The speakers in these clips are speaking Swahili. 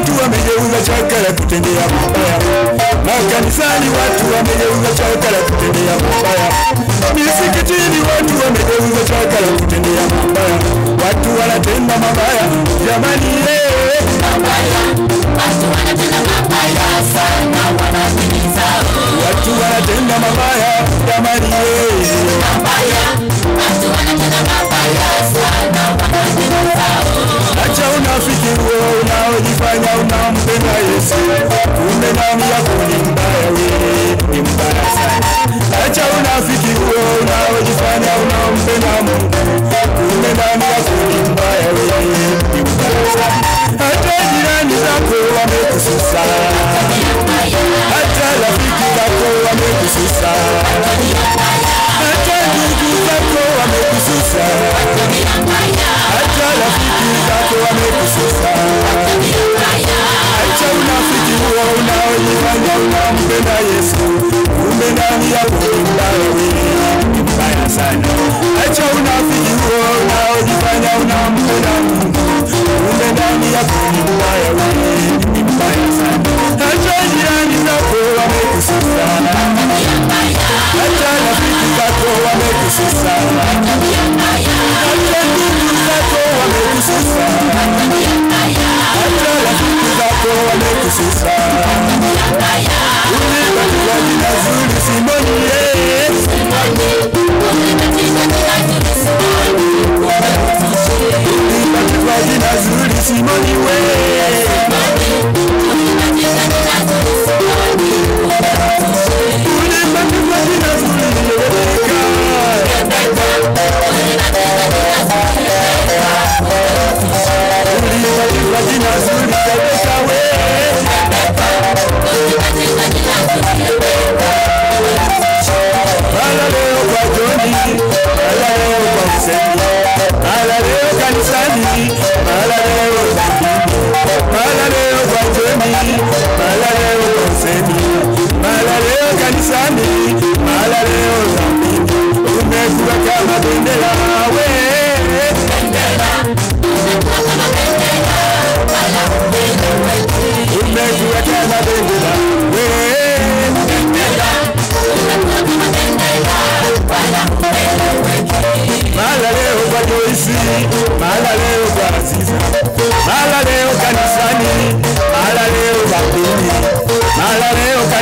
watu wamegeuza chakala kutendea mabaya. Makanisani watu wamegeuza chakala kutendea mabaya. Misikitini watu wamegeuza chakala kutendea mabaya. Watu wanatenda mabaya, jamani yeah. Watu wanatenda mabaya, jamani. Acha unafiki huo unaojifanya unampenda Yesu, kumbe ndani yako ni mbaya, wewe ni mbaya sana. Acha unafiki huo unaojifanya unampenda Mungu, kumbe ndani yako ni mbaya, wewe ni mbaya sana. Nina kuwa mekusisa Hata rafiki zako wamekusisa Hata ndugu zako wamekusisa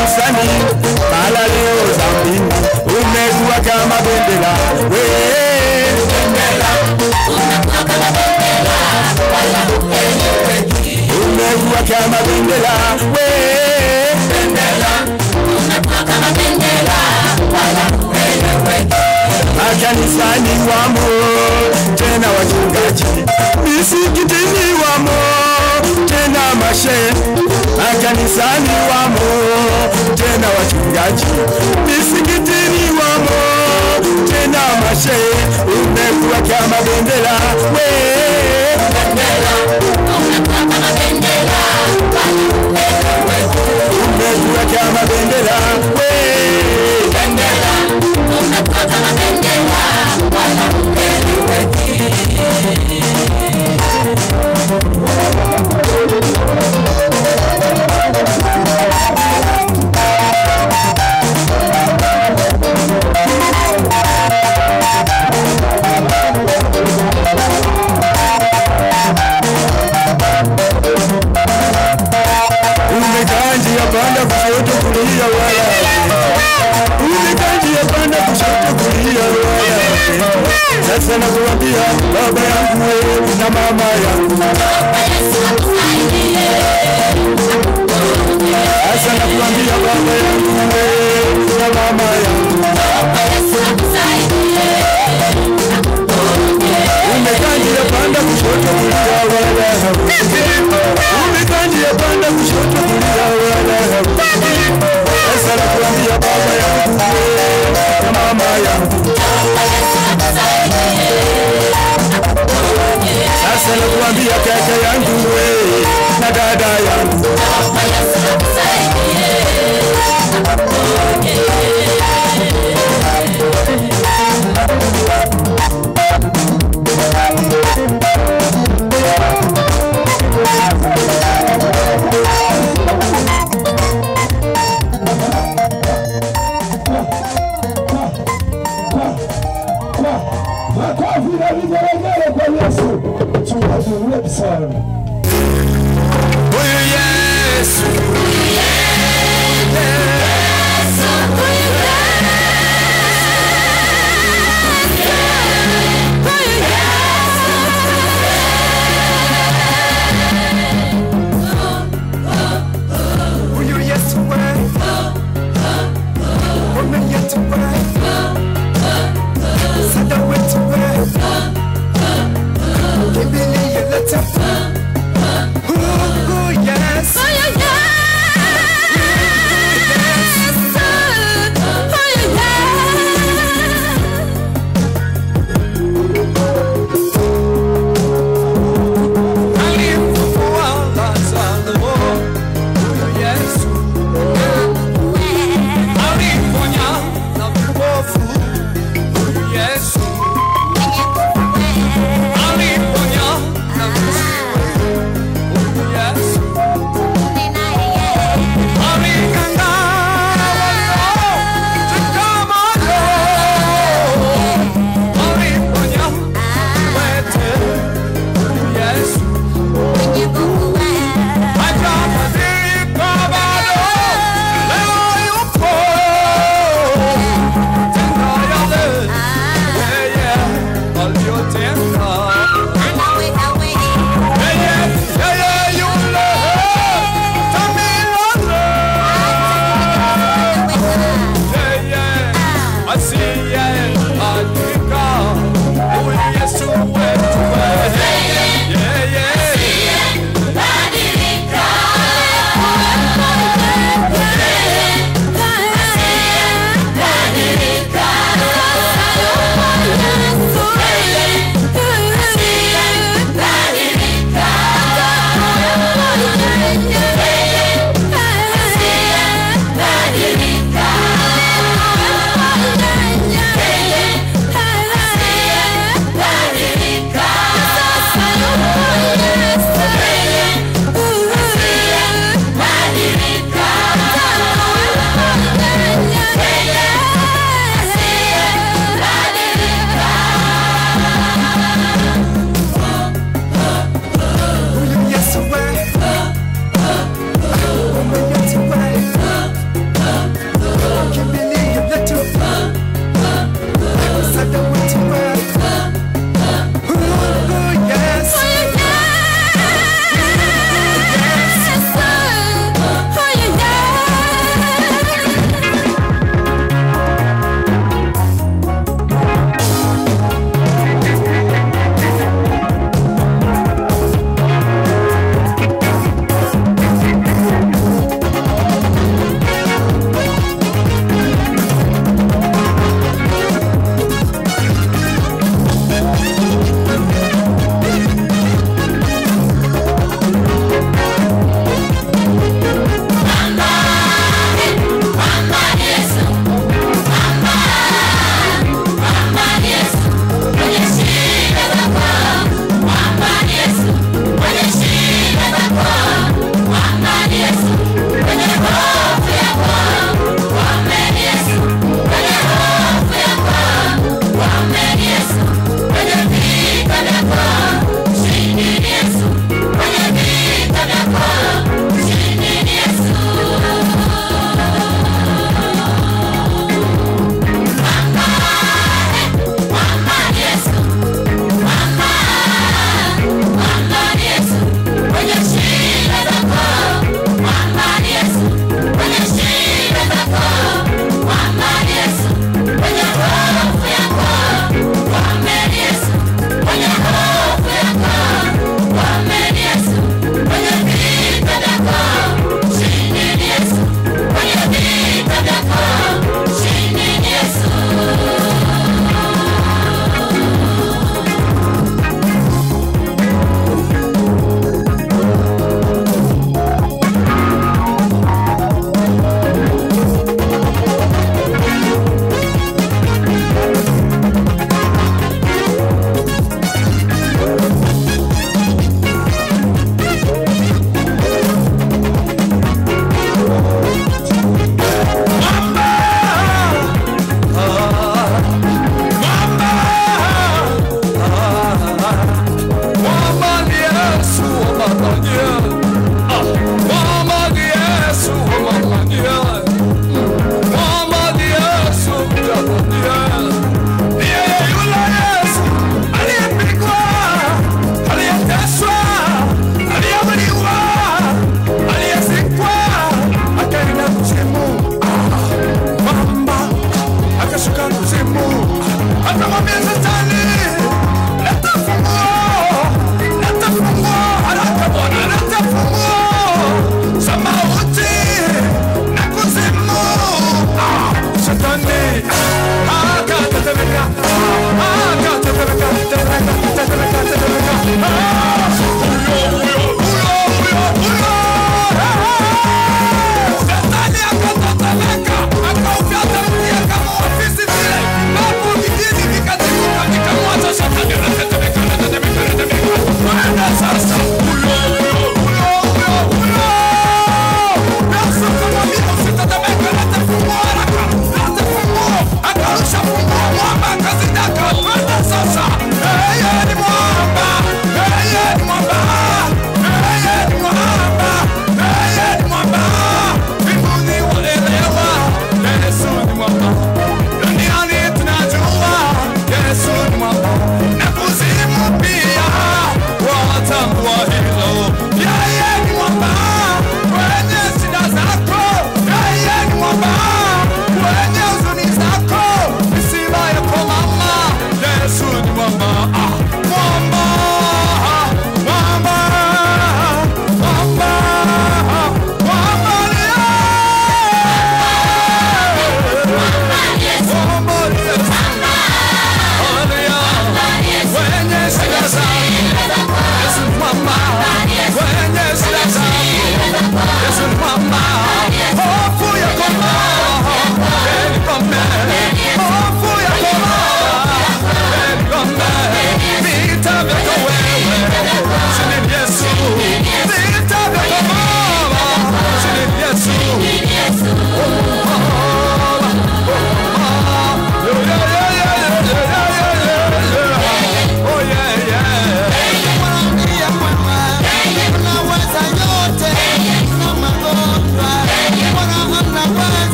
leo kanisani, mara leo dhambini. Umekuwa kama bendera we, umekuwa kama bendera we, makanisani wamo tena wachungaji, misikitini wamo. Tena mashe makanisani wamo. Tena wachungaji, misikitini wamo. Tena mashehe. Umekuwa kama bendera. We, umekuwa kama bendera. We, umekaa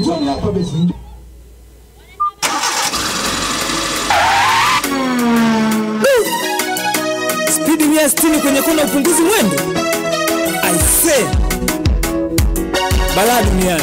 njoni spidi mia sitini kwenye kona upunguzi mwendo. Aise balaa duniani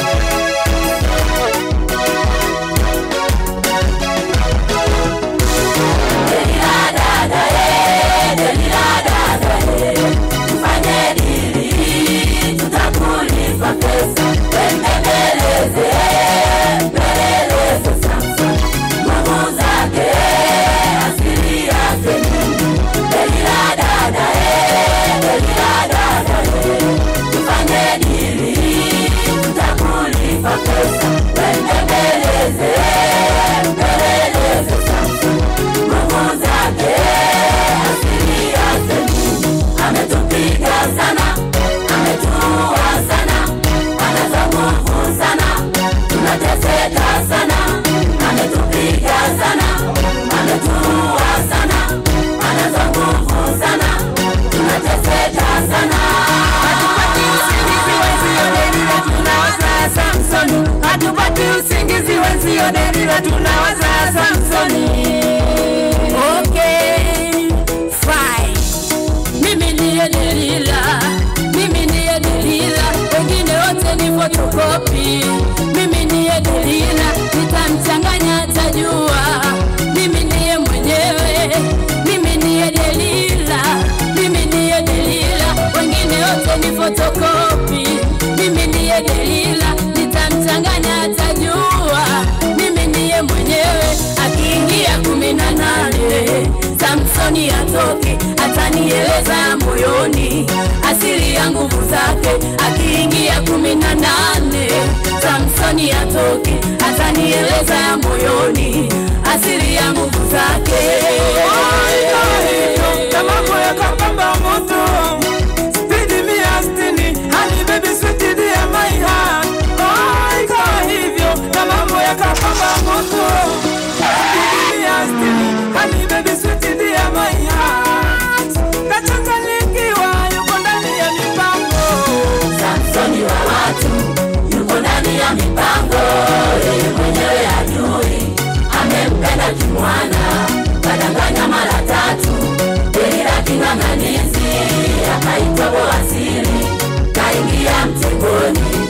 Samsoni atoke, atanieleza moyoni. Asili ya nguvu zake. Akiingia kumi na nane. Samsoni atoke, atanieleza moyoni. Asili ya nguvu zake. moto ya mipango, yeye mwenyewe ajui amempenda kimwana, kadanganya mara tatu, Delila king'ang'anizi, akaitoboa siri, kaingia mtegoni,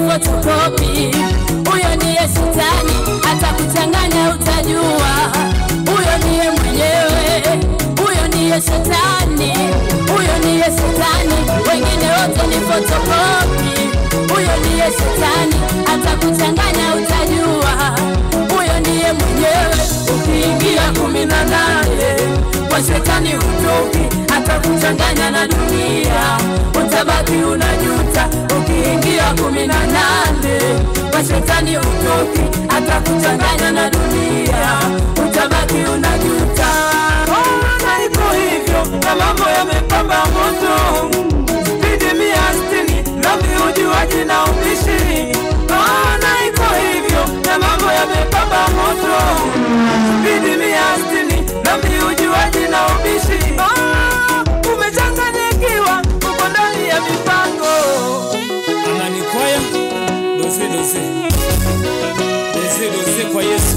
wote tukopi. Huyo ndiye shetani, atakuchanganya utajua. Huyo ndiye mwenyewe, huyo ndiye shetani, huyo ndiye shetani, wengine wote ni fotokopi. Huyo ndiye shetani, atakuchanganya utajua. Huyo ndiye mwenyewe, ukiingia kumi na nane kwa shetani hutoki, atakuchanganya na dunia, utabaki unajuta. Ukiingia kumi na nane kwa shetani utoki atakuchanganya na dunia, utabaki unajuta. na iko hivyo na mambo yamepamba moto. Spidi mia stini dhambi ujuaji na ubishi maana iko hivyo na mambo yamepamba moto. Spidi mia stini dhambi ujuaji na upishi. Ah, doze doze kwa Yesu.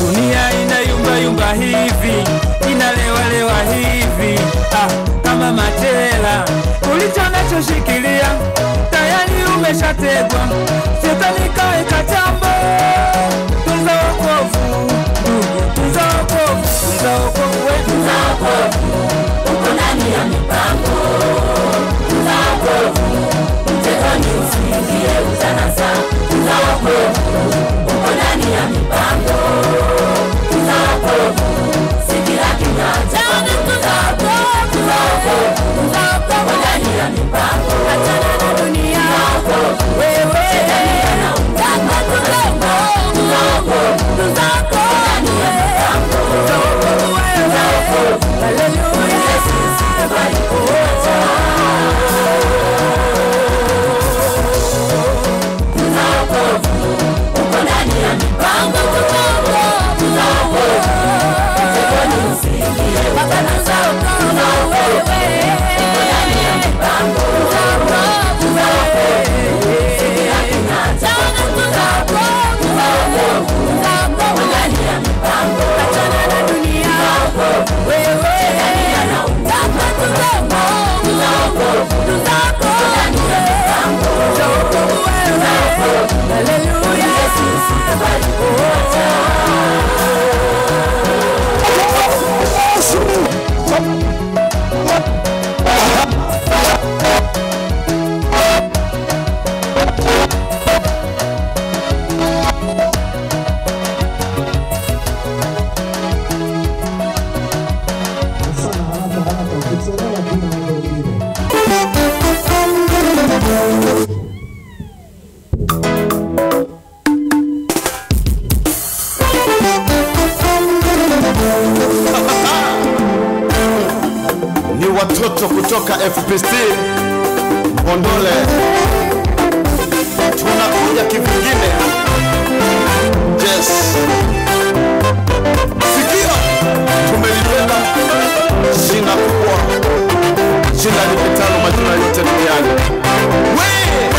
dunia inayumbayumba hivi inalewalewa hivi. Ah, kama matela ulicho nachoshikilia tayari umeshategwa. Shetani uzaokovu uko ndani ya mipango uzaokovu sikila kinyanja uzaokovu uko ndani ya mipango. Achana na dunia. Wewe. Anaungana uzaokovu uzaokovu ndani ya mipango. Uzaokovu Haleluya. Yesu, sikubali kuacha. Sana kutoka FPC Bondole, tunakuja kivingine. Yes, sikia, tumelibeba shina kubwa, shina lipitalo majina yote duniani, we